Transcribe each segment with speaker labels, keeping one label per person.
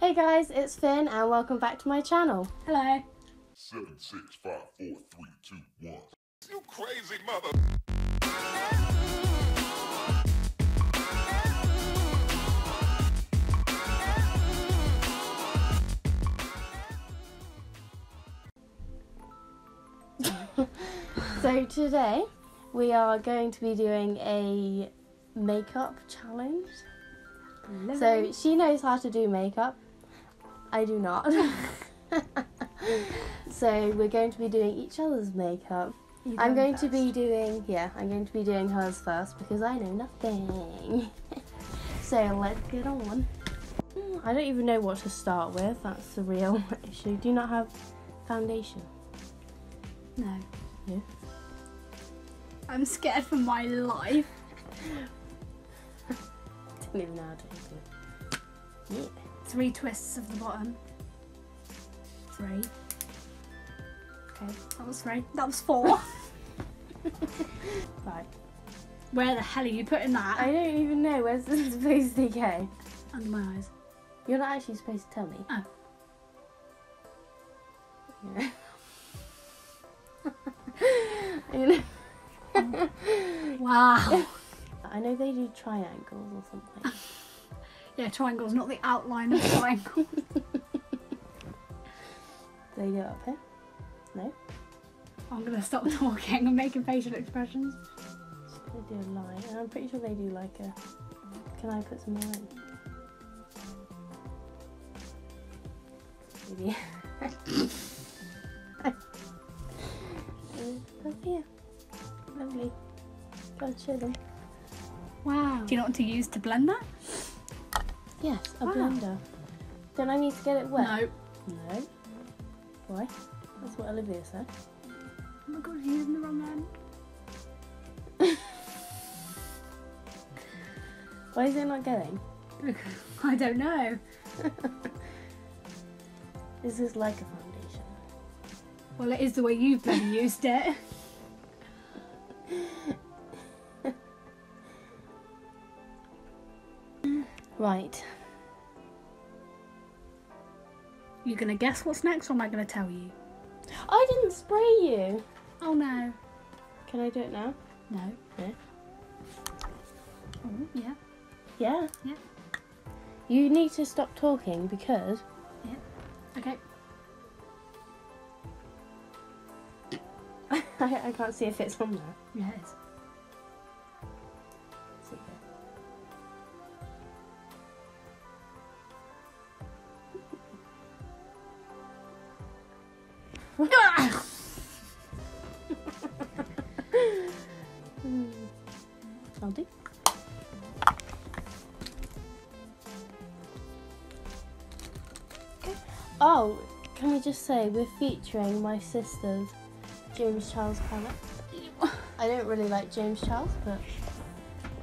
Speaker 1: Hey guys, it's Finn and welcome back to my channel.
Speaker 2: Hello.
Speaker 3: Seven, six, five, four, three, two, one. You crazy mother.
Speaker 1: So today we are going to be doing a makeup challenge. So she knows how to do makeup. I do not. so we're going to be doing each other's makeup. I'm
Speaker 2: go
Speaker 1: going to be doing yeah, I'm going to be doing hers first because I know nothing. so let's get on. Hmm, I don't even know what to start with. That's the real issue. Do you not have foundation?
Speaker 2: No.
Speaker 1: Yeah.
Speaker 2: I'm scared for my life.
Speaker 1: Didn't even know how to do it. Yeah.
Speaker 2: Three twists of the bottom. Three. Okay, that was three. That was four.
Speaker 1: Right.
Speaker 2: Where the hell are you putting that?
Speaker 1: I don't even know where's this supposed to go.
Speaker 2: Under my eyes.
Speaker 1: You're not actually supposed to tell me.
Speaker 2: Oh.
Speaker 1: Yeah.
Speaker 2: Wow.
Speaker 1: I know they do triangles or something.
Speaker 2: Yeah, triangle's not the outline of triangle.
Speaker 1: they you go up here? No?
Speaker 2: I'm gonna stop talking and making facial expressions.
Speaker 1: They do a line. And I'm pretty sure they do like a. Can I put some more in? Maybe. Uh, here. Lovely. Go and show them.
Speaker 2: Wow. Do you know what to use to blend that?
Speaker 1: Yes, a
Speaker 2: Wow.
Speaker 1: blender. Don't I need to get it wet?
Speaker 2: No.
Speaker 1: No. Why? That's what Olivia said.
Speaker 2: Oh my god, you're using the wrong end.
Speaker 1: Why is it not going?
Speaker 2: I don't know.
Speaker 1: This is like a foundation?
Speaker 2: Well, it is the way you've bloody used it.
Speaker 1: Right.
Speaker 2: You're gonna guess what's next, or am I gonna tell you?
Speaker 1: I didn't spray you.
Speaker 2: Oh no.
Speaker 1: Can I do it now?
Speaker 2: No.
Speaker 1: Yeah.
Speaker 2: Oh yeah.
Speaker 1: Yeah.
Speaker 2: Yeah.
Speaker 1: You need to stop talking because Yeah.
Speaker 2: Okay.
Speaker 1: I, I can't see if it's on there.
Speaker 2: Yeah, it is.
Speaker 1: Do. Oh, can we just say we're featuring my sister's James Charles palette? I don't really like James Charles, but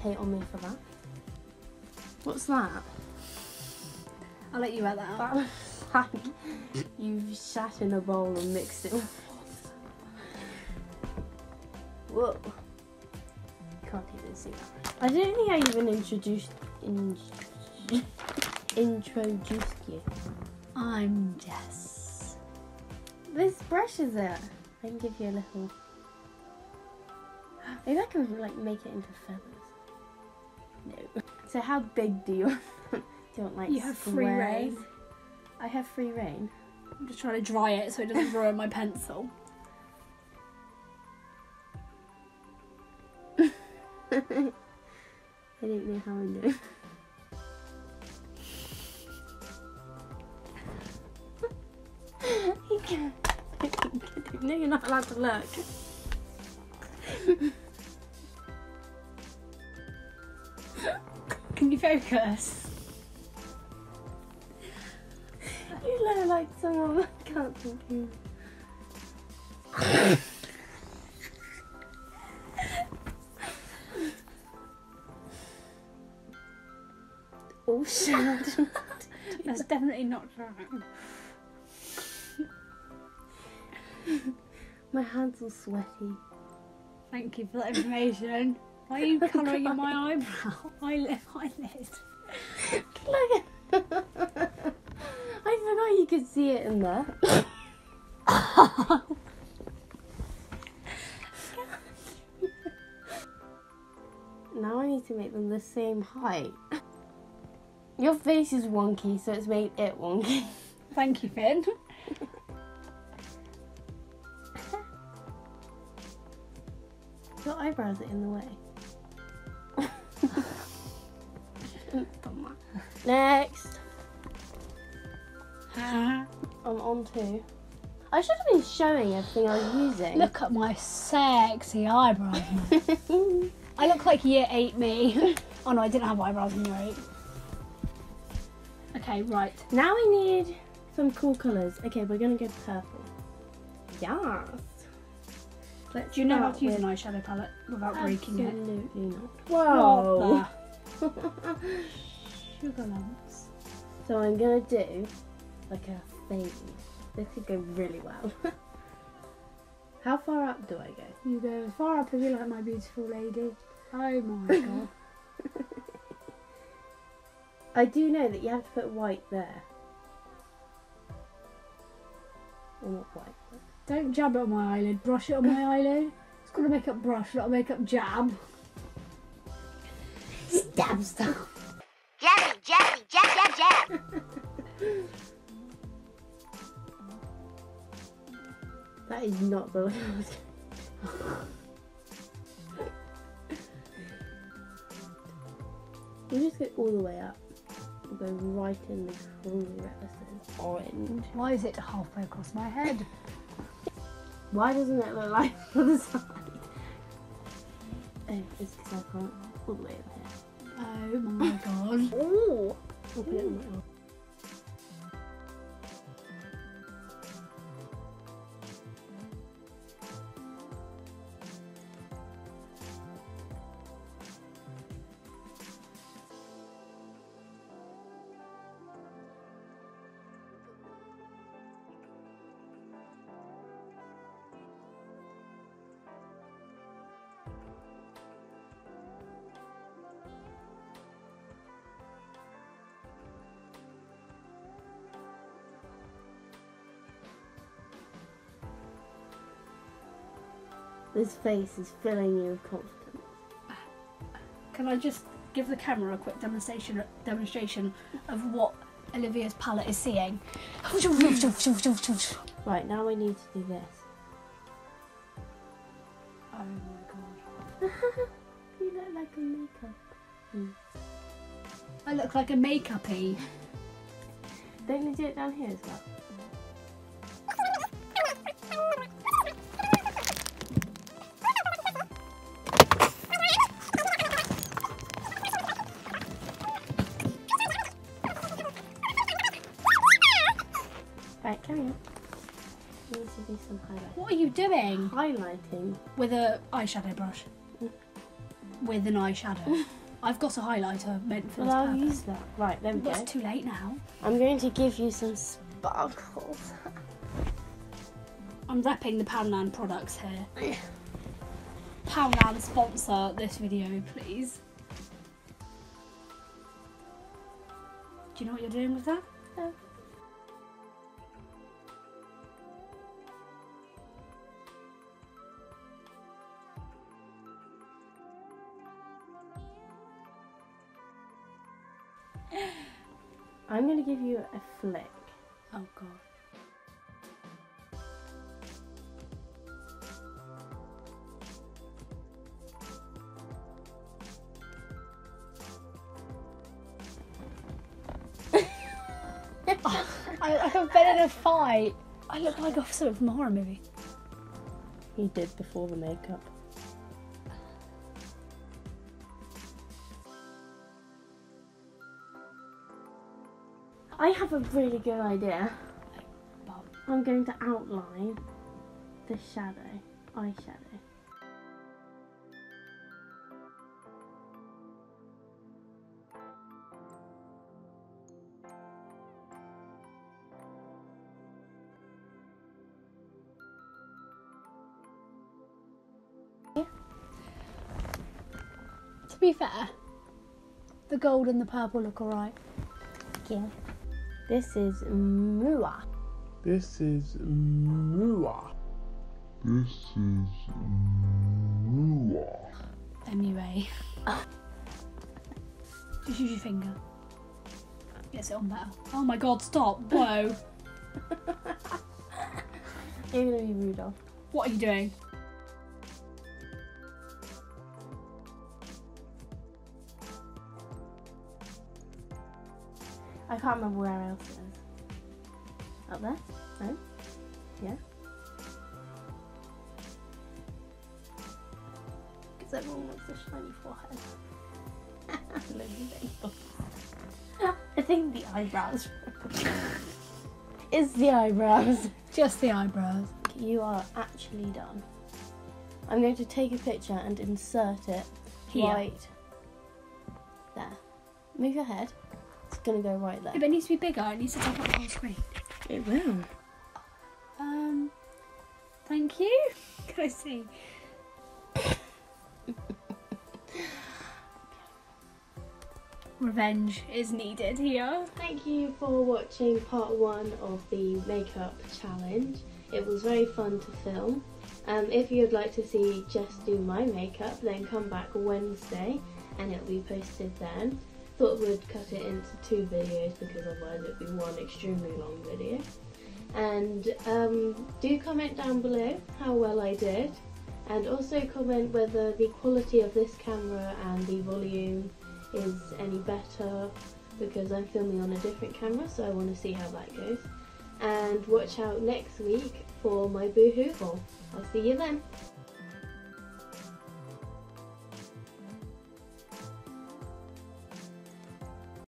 Speaker 1: hate on me for that. What's that?
Speaker 2: I'll let you wear that out.
Speaker 1: Like you've sat in a bowl and mixed it with Whoa. Can't even see that. I don't think I even introduced in, introduced you.
Speaker 2: I'm Jess.
Speaker 1: This brush is it. I can give you a little. Maybe I can like make it into feathers. No. So how big do you want? do you want like
Speaker 2: You have free reign.
Speaker 1: I have free reign.
Speaker 2: I'm just trying to dry it so it doesn't ruin my pencil.
Speaker 1: I don't know how I know. you can't. No, you're not allowed to look.
Speaker 2: Can you focus?
Speaker 1: You look like someone I can't oh shit.
Speaker 2: That's definitely not right.
Speaker 1: My hands are sweaty.
Speaker 2: Thank you for that information. Why are you oh, colouring in my eyebrow? Eyelid. eyelid.
Speaker 1: Look you could see it in there. now I need to make them the same height. Your face is wonky, so it's made it wonky.
Speaker 2: Thank you, Finn.
Speaker 1: Your eyebrows are in the way. Next, Uh-huh. I'm on to. I should have been showing everything I was using.
Speaker 2: Look at my sexy eyebrows. I look like year eight me. oh no, I didn't have eyebrows in year eight. Okay, right.
Speaker 1: Now we need some cool colours. Okay, we're gonna go purple. Yes. Let's
Speaker 2: Do you know how to use an eyeshadow palette without breaking it?
Speaker 1: Absolutely not.
Speaker 2: Whoa.
Speaker 1: Whoa.
Speaker 2: Sugar lumps.
Speaker 1: so I'm gonna do like a fade. This could go really well. how far up do I go?
Speaker 2: You go as far up as you like, my beautiful lady. Oh my god.
Speaker 1: I do know that you have to put white there. Or not white. but-
Speaker 2: Don't jab it on my eyelid. Brush it on my eyelid. It's got a makeup brush, not a makeup jab.
Speaker 1: Stab stuff.
Speaker 4: Jabby, jabby, jab, jab, jab.
Speaker 1: That is not the way I was going. You just go all the way up. You go right in the crevices. Orange.
Speaker 2: Why is it halfway across my head?
Speaker 1: Why doesn't it look like the other side? Oh, it's because I can't all the way in here.
Speaker 2: Oh my god.
Speaker 1: Oh! I'll This face is filling you with confidence.
Speaker 2: Can I just give the camera a quick demonstration demonstration of what Olivia's palette is seeing?
Speaker 1: Right, now we need to do this.
Speaker 2: Oh my god.
Speaker 1: you look like a makeup. Hmm.
Speaker 2: I look like a makeup-y.
Speaker 1: Don't you do it down here as well? Carry on. We need to do some highlight.
Speaker 2: What are you doing?
Speaker 1: Highlighting.
Speaker 2: With a eyeshadow brush. With an eyeshadow. I've got a highlighter meant for
Speaker 1: Well,
Speaker 2: this
Speaker 1: I'll
Speaker 2: purpose.
Speaker 1: use that. Right, there we
Speaker 2: But
Speaker 1: go.
Speaker 2: it's too late now.
Speaker 1: I'm going to give you some sparkles.
Speaker 2: I'm repping the Poundland products here. Poundland sponsor this video, please. Do you know what you're doing with that?
Speaker 1: No. I'm going to give you a flick.
Speaker 2: Oh god. I, I been in a fight. I look like a sort a horror movie.
Speaker 1: He did before the makeup. Have a really good idea. I'm going to outline the shadow, eyeshadow.
Speaker 2: To be fair, the gold and the purple look alright.
Speaker 1: Yeah. This is Mua.
Speaker 5: This is Mua.
Speaker 3: This is Mua.
Speaker 2: MUA. Just use your finger. Gets it on better. Oh my god, stop. Whoa.
Speaker 1: You're gonna be Rudolph.
Speaker 2: What are you doing?
Speaker 1: I can't remember where else it is. Up there? No? Yeah? Because everyone wants a shiny forehead. Loads of angles. I think the eyebrows. it's the eyebrows.
Speaker 2: Just the eyebrows.
Speaker 1: You are actually done. I'm going to take a picture and insert it
Speaker 2: Here.
Speaker 1: right there. Move your head. It's going to go right there.
Speaker 2: If it needs to be bigger, it needs to take up the whole screen.
Speaker 1: It will.
Speaker 2: Um, thank you. Can I see? Revenge is needed here.
Speaker 1: Thank you for watching part one of the makeup challenge. It was very fun to film. Um, if you'd like to see Jess do my makeup, then come back Wednesday and it'll be posted then. Thought we'd cut it into two videos because otherwise it'd be one extremely long video. And um, do comment down below how well I did and also comment whether the quality of this camera and the volume is any better because I'm filming on a different camera so I want to see how that goes. And watch out next week for my Boohoo haul. I'll see you then.